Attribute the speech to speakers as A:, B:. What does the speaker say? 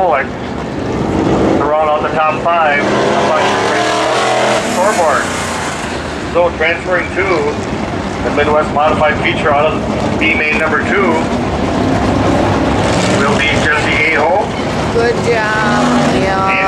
A: bowling. They're all the top five. Scoreboard. So transferring to the Midwest Modified feature out of B main number two will be Jesse Aho. Good job, Leo.